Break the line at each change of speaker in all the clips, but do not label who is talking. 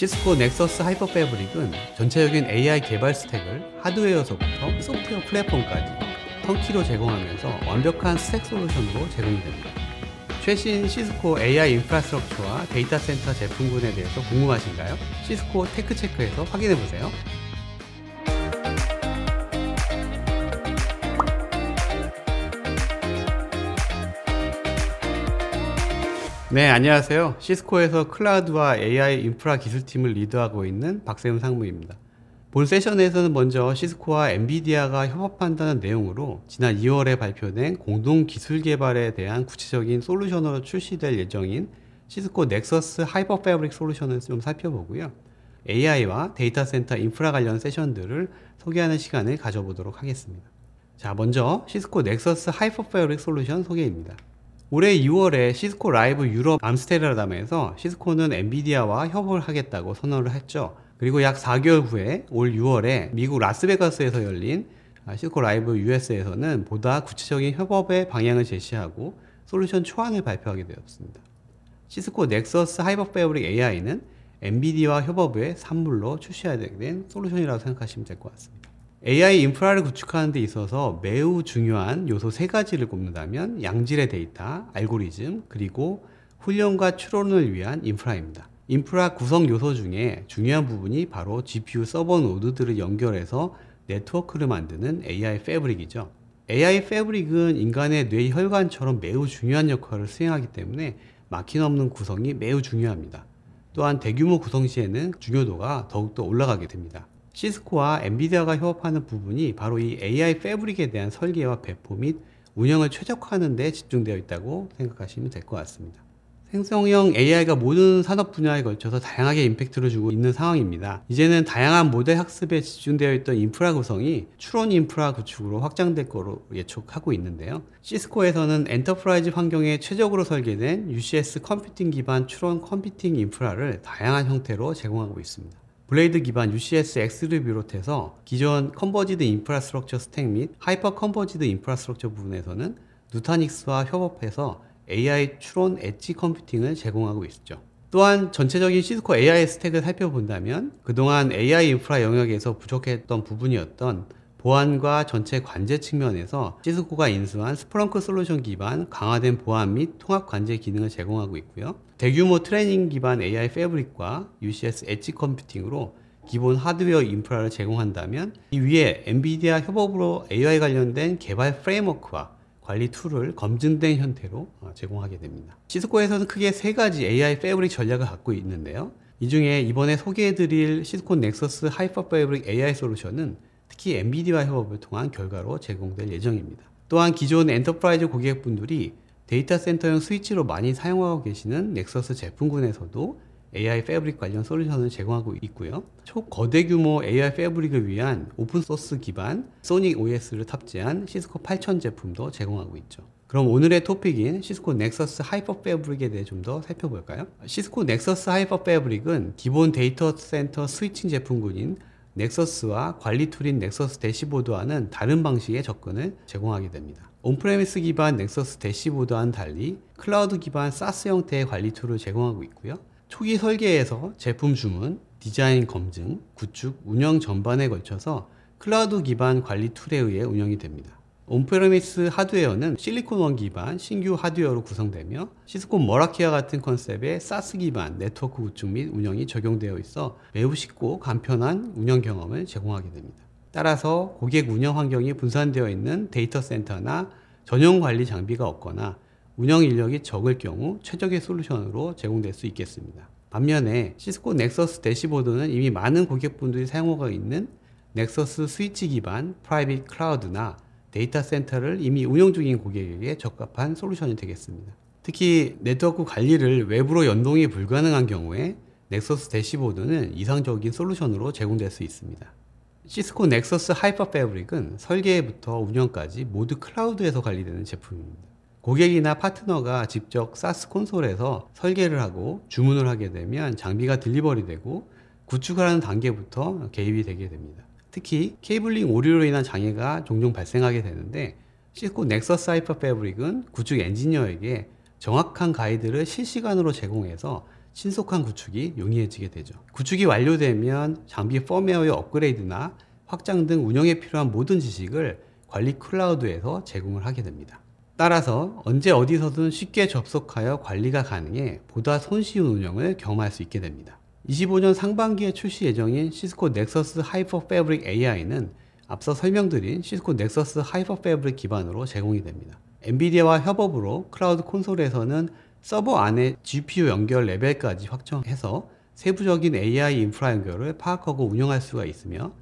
시스코 넥서스 하이퍼 패브릭은 전체적인 AI 개발 stack을 하드웨어서부터 소프트웨어 플랫폼까지 턴키로 제공하면서 완벽한 stack 솔루션으로 제공이 됩니다. 최신 시스코 AI 인프라스트럭처와 데이터 센터 제품군에 대해서 궁금하신가요? 시스코 TechCheck에서 확인해 보세요. 네, 안녕하세요. 시스코에서 클라우드와 AI 인프라 기술팀을 리드하고 있는 박세훈 상무입니다. 본 세션에서는 먼저 시스코와 엔비디아가 협업한다는 내용으로 지난 2월에 발표된 공동 기술 개발에 대한 구체적인 솔루션으로 출시될 예정인 시스코 Nexus Hyperfabric 솔루션을 좀 살펴보고요. AI와 데이터 센터 인프라 관련 세션들을 소개하는 시간을 가져보도록 하겠습니다. 자, 먼저 시스코 Nexus Hyperfabric 솔루션 소개입니다. 올해 2월에 Cisco Live 유럽 암스테르담에서 시스코는 엔비디아와 협업을 하겠다고 선언을 했죠. 그리고 약 4개월 후에 올 6월에 미국 라스베가스에서 열린 Cisco Live US에서는 보다 구체적인 협업의 방향을 제시하고 솔루션 초안을 발표하게 되었습니다. 시스코 Nexus Hyperfabric AI는 엔비디아와 협업의 산물로 출시하게 된 솔루션이라고 생각하시면 될 것 같습니다. AI 인프라를 구축하는 데 있어서 매우 중요한 요소 세 가지를 꼽는다면 양질의 데이터, 알고리즘, 그리고 훈련과 추론을 위한 인프라입니다. 인프라 구성 요소 중에 중요한 부분이 바로 GPU 서버 노드들을 연결해서 네트워크를 만드는 AI 패브릭이죠. AI 패브릭은 인간의 뇌 혈관처럼 매우 중요한 역할을 수행하기 때문에 막힘 없는 구성이 매우 중요합니다. 또한 대규모 구성 시에는 중요도가 더욱더 올라가게 됩니다. 시스코와 엔비디아가 협업하는 부분이 바로 이 AI 패브릭에 대한 설계와 배포 및 운영을 최적화하는 데 집중되어 있다고 생각하시면 될 것 같습니다. 생성형 AI가 모든 산업 분야에 걸쳐서 다양하게 임팩트를 주고 있는 상황입니다. 이제는 다양한 모델 학습에 집중되어 있던 인프라 구성이 추론 인프라 구축으로 확장될 거로 예측하고 있는데요. 시스코에서는 enterprise 환경에 최적으로 설계된 UCS computing 기반 추론 computing 인프라를 다양한 형태로 제공하고 있습니다. blade 기반 UCS-X를 비롯해서 기존 converged infrastructure stack 및 hyper-converged infrastructure 부분에서는 Nutanix와 협업해서 AI 추론 edge computing을 제공하고 있죠. 또한 전체적인 시스코 AI stack을 살펴본다면 그동안 AI 인프라 영역에서 부족했던 부분이었던 보안과 전체 관제 측면에서 시스코가 인수한 Splunk 솔루션 기반 강화된 보안 및 통합 관제 기능을 제공하고 있고요. 대규모 트레이닝 기반 AI fabric과 UCS edge computing으로 기본 하드웨어 인프라를 제공한다면 이 위에 엔비디아 협업으로 AI 관련된 개발 framework와 관리 tool을 검증된 형태로 어, 제공하게 됩니다. 시스코에서는 크게 세 가지 AI fabric 전략을 갖고 있는데요. 이 중에 이번에 소개해드릴 시스코 Nexus Hyperfabric AI 솔루션은 특히 엔비디아 협업을 통한 결과로 제공될 예정입니다. 또한 기존 enterprise 고객분들이 데이터 센터용 스위치로 많이 사용하고 계시는 Nexus 제품군에서도 AI fabric 관련 솔루션을 제공하고 있고요. 초거대 규모 AI fabric을 위한 open source 기반 SONiC OS를 탑재한 시스코 8000 제품도 제공하고 있죠. 그럼 오늘의 토픽인 시스코 넥서스 하이퍼 패브릭에 대해 좀 더 살펴볼까요? 시스코 넥서스 하이퍼 패브릭은 기본 데이터 센터 switching 제품군인 Nexus와 관리 tool인 Nexus Dashboard와는 다른 방식의 접근을 제공하게 됩니다. on-premise 기반 Nexus Dashboard와는 달리 클라우드 기반 SaaS 형태의 관리 tool을 제공하고 있고요. 초기 설계에서 제품 주문, 디자인 검증, 구축, 운영 전반에 걸쳐서 클라우드 기반 관리 tool에 의해 운영이 됩니다. on-premise 하드웨어는 Silicon One 기반 신규 하드웨어로 구성되며 시스코 Meraki와 같은 컨셉의 SaaS 기반 네트워크 구축 및 운영이 적용되어 있어 매우 쉽고 간편한 운영 경험을 제공하게 됩니다. 따라서 고객 운영 환경이 분산되어 있는 데이터 센터나 전용 관리 장비가 없거나 운영 인력이 적을 경우 최적의 솔루션으로 제공될 수 있겠습니다. 반면에 시스코 Nexus Dashboard는 이미 많은 고객분들이 사용하고 있는 Nexus 스위치 기반 private 클라우드나 데이터 센터를 이미 운영 중인 고객에게 적합한 솔루션이 되겠습니다. 특히 네트워크 관리를 외부로 연동이 불가능한 경우에 Nexus Dashboard는 이상적인 솔루션으로 제공될 수 있습니다. Cisco Nexus Hyperfabric은 설계부터 운영까지 모두 클라우드에서 관리되는 제품입니다. 고객이나 파트너가 직접 SaaS 콘솔에서 설계를 하고 주문을 하게 되면 장비가 delivery 되고 구축을 하는 단계부터 개입이 되게 됩니다. 특히 cabling 오류로 인한 장애가 종종 발생하게 되는데 Cisco Nexus Hyperfabric은 구축 엔지니어에게 정확한 가이드를 실시간으로 제공해서 신속한 구축이 용이해지게 되죠. 구축이 완료되면 장비 펌웨어의 업그레이드나 확장 등 운영에 필요한 모든 지식을 관리 클라우드에서 제공을 하게 됩니다. 따라서 언제 어디서든 쉽게 접속하여 관리가 가능해 보다 손쉬운 운영을 경험할 수 있게 됩니다. 25년 상반기에 출시 예정인 Cisco Nexus Hyperfabric AI는 앞서 설명드린 Cisco Nexus Hyperfabric 기반으로 제공이 됩니다. NVIDIA와 협업으로 클라우드 콘솔에서는 서버 안에 GPU 연결 레벨까지 확장해서 세부적인 AI 인프라 연결을 파악하고 운영할 수가 있으며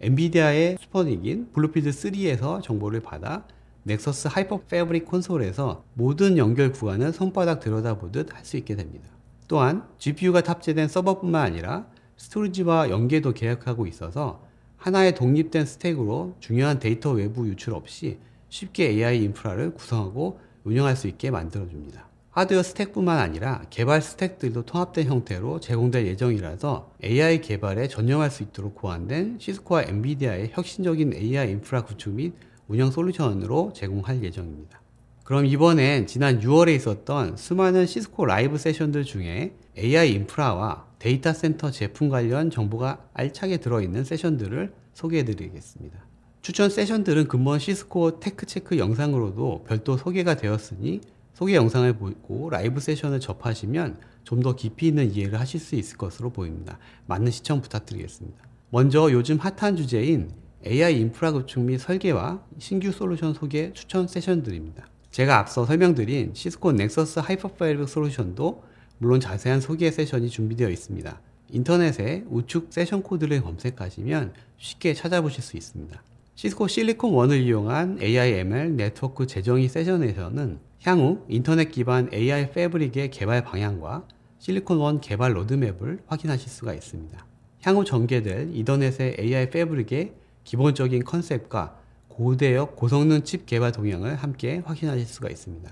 NVIDIA의 SuperNIC인 BlueField 3에서 정보를 받아 Nexus Hyperfabric 콘솔에서 모든 연결 구간을 손바닥 들여다보듯 할 수 있게 됩니다. 또한 GPU가 탑재된 서버뿐만 아니라 storage와 연계도 계획하고 있어서 하나의 독립된 스택으로 중요한 데이터 외부 유출 없이 쉽게 AI 인프라를 구성하고 운영할 수 있게 만들어줍니다. 하드웨어 스택뿐만 아니라 개발 스택들도 통합된 형태로 제공될 예정이라서 AI 개발에 전념할 수 있도록 고안된 Cisco와 NVIDIA의 혁신적인 AI 인프라 구축 및 운영 솔루션으로 제공할 예정입니다. 그럼 이번엔 지난 6월에 있었던 수많은 Cisco Live 세션들 중에 AI 인프라와 데이터 센터 제품 관련 정보가 알차게 들어있는 세션들을 소개해 드리겠습니다. 추천 세션들은 금번 Cisco Tech Check 영상으로도 별도 소개가 되었으니 소개 영상을 보고 라이브 세션을 접하시면 좀 더 깊이 있는 이해를 하실 수 있을 것으로 보입니다. 많은 시청 부탁드리겠습니다. 먼저 요즘 핫한 주제인 AI 인프라 구축 및 설계와 신규 솔루션 소개 추천 세션들입니다. 제가 앞서 설명드린 Cisco Nexus Hyperfabric 솔루션도 물론 자세한 소개 세션이 준비되어 있습니다. 인터넷에 우측 세션 코드를 검색하시면 쉽게 찾아보실 수 있습니다. Cisco Silicon One을 이용한 AI/ML 네트워크 재정의 세션에서는 향후 이더넷 기반 AI fabric의 개발 방향과 Silicon One 개발 로드맵을 확인하실 수가 있습니다. 향후 전개될 이더넷의 AI 패브릭의 기본적인 컨셉과 고대역 고성능 칩 개발 동향을 함께 확인하실 수가 있습니다.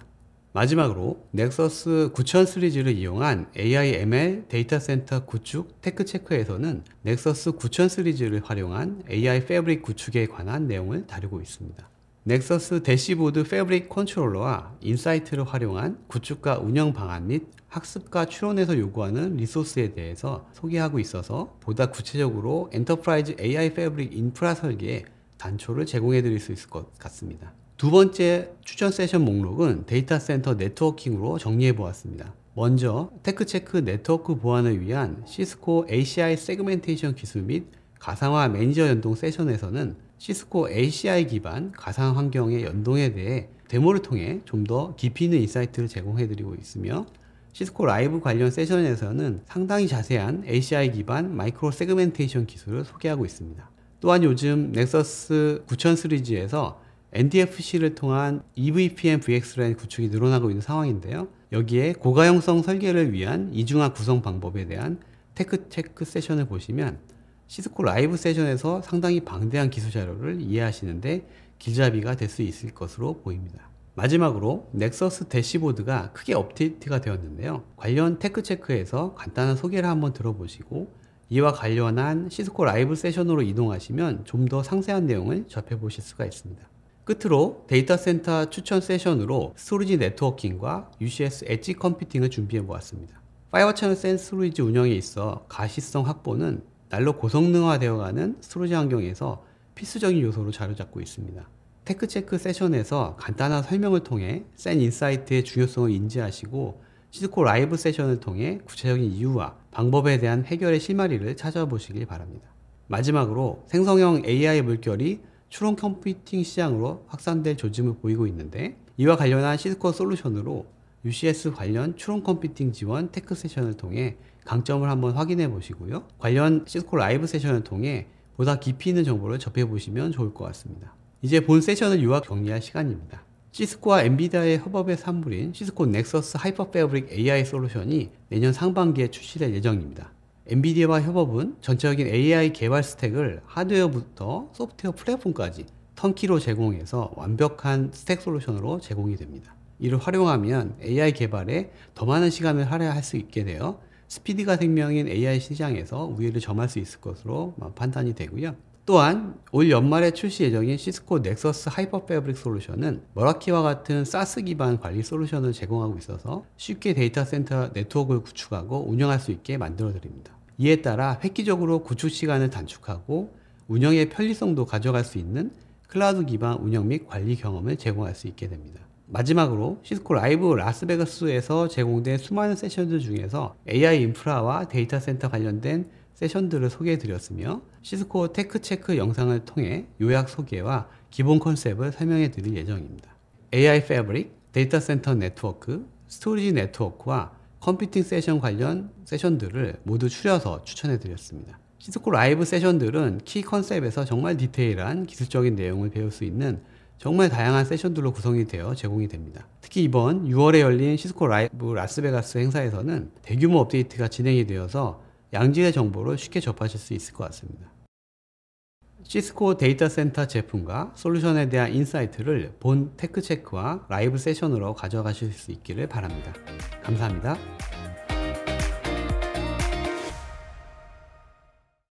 마지막으로 Nexus 9000 시리즈를 이용한 AI ML 데이터 센터 구축 Tech Check에서는 Nexus 9000 시리즈를 활용한 AI fabric 구축에 관한 내용을 다루고 있습니다. Nexus Dashboard Fabric Controller와 Insight를 활용한 구축과 운영 방안 및 학습과 추론에서 요구하는 리소스에 대해서 소개하고 있어서 보다 구체적으로 enterprise AI fabric 인프라 설계에 단초를 제공해 드릴 수 있을 것 같습니다. 두 번째 추천 세션 목록은 데이터 센터 networking으로 정리해 보았습니다. 먼저 Tech Check 네트워크 보안을 위한 Cisco ACI segmentation 기술 및 가상화 매니저 연동 세션에서는 Cisco ACI 기반 가상 환경의 연동에 대해 데모를 통해 좀 더 깊이 있는 insight를 제공해 드리고 있으며 Cisco Live 관련 세션에서는 상당히 자세한 ACI 기반 micro segmentation 기술을 소개하고 있습니다. 또한 요즘 Nexus 9000 시리즈에서 NDFC를 통한 EVPN VXLAN 구축이 늘어나고 있는 상황인데요. 여기에 고가용성 설계를 위한 이중화 구성 방법에 대한 Tech Check 세션을 보시면 Cisco Live 세션에서 상당히 방대한 기술 자료를 이해하시는데 길잡이가 될 수 있을 것으로 보입니다. 마지막으로 Nexus Dashboard가 크게 업데이트가 되었는데요. 관련 Tech Check에서 간단한 소개를 한번 들어보시고 이와 관련한 Cisco Live 세션으로 이동하시면 좀 더 상세한 내용을 접해보실 수가 있습니다. 끝으로 데이터 센터 추천 세션으로 스토리지 네트워킹과 UCS 엣지 컴퓨팅을 준비해 보았습니다. Fibre Channel SAN storage 운영에 있어 가시성 확보는 날로 고성능화되어가는 storage 환경에서 필수적인 요소로 자리잡고 있습니다. Tech Check 세션에서 간단한 설명을 통해 SAN Insight의 중요성을 인지하시고 Cisco Live 세션을 통해 구체적인 이유와 방법에 대한 해결의 실마리를 찾아보시길 바랍니다. 마지막으로 생성형 AI 물결이 추론 computing 시장으로 확산될 조짐을 보이고 있는데 이와 관련한 Cisco 솔루션으로 UCS 관련 추론 computing 지원 Tech 세션을 통해 강점을 한번 확인해 보시고요. 관련 Cisco Live 세션을 통해 보다 깊이 있는 정보를 접해 보시면 좋을 것 같습니다. 이제 본 세션을 요약 정리할 시간입니다. Cisco와 NVIDIA의 협업의 산물인 Cisco Nexus Hyperfabric AI 솔루션이 내년 상반기에 출시될 예정입니다. NVIDIA와 협업은 전체적인 AI 개발 스택을 하드웨어부터 소프트웨어 플랫폼까지 턴키로 제공해서 완벽한 스택 솔루션으로 제공이 됩니다. 이를 활용하면 AI 개발에 더 많은 시간을 할애할 수 있게 되어 스피드가 생명인 AI 시장에서 우위를 점할 수 있을 것으로 판단이 되고요. 또한 올 연말에 출시 예정인 Cisco Nexus Hyperfabric 솔루션은 Meraki와 같은 SaaS 기반 관리 솔루션을 제공하고 있어서 쉽게 데이터 센터 네트워크를 구축하고 운영할 수 있게 만들어 드립니다. 이에 따라 획기적으로 구축 시간을 단축하고 운영의 편리성도 가져갈 수 있는 클라우드 기반 운영 및 관리 경험을 제공할 수 있게 됩니다. 마지막으로 Cisco Live 라스베가스에서 제공된 수많은 세션들 중에서 AI 인프라와 데이터 센터 관련된 세션들을 소개해 드렸으며 Cisco Tech Check 영상을 통해 요약 소개와 기본 컨셉을 설명해 드릴 예정입니다. AI fabric, 데이터 센터 네트워크, 스토리지 네트워크와 컴퓨팅 세션 관련 세션들을 모두 추려서 추천해 드렸습니다. Cisco Live 세션들은 key concept에서 정말 디테일한 기술적인 내용을 배울 수 있는 정말 다양한 세션들로 구성이 되어 제공이 됩니다. 특히 이번 6월에 열린 Cisco Live 라스베가스 행사에서는 대규모 업데이트가 진행이 되어서 양질의 정보를 쉽게 접하실 수 있을 것 같습니다. Cisco 데이터 센터 제품과 솔루션에 대한 인사이트를 본 Tech Check와 라이브 세션으로 가져가실 수 있기를 바랍니다. 감사합니다.